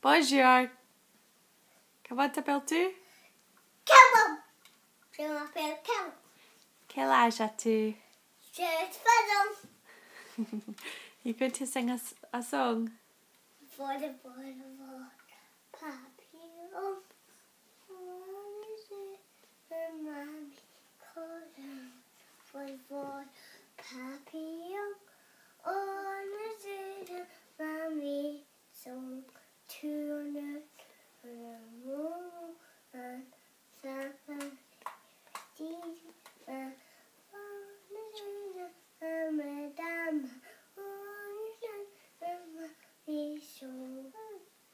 Bonjour! Comment t'appelles-tu? Callum. Je m'appelle Callum. Quel âge as-tu? J'ai trois ans. You're going to sing us a song? For the boy of papillon. On is it the mommy calling? It. And moon and Santa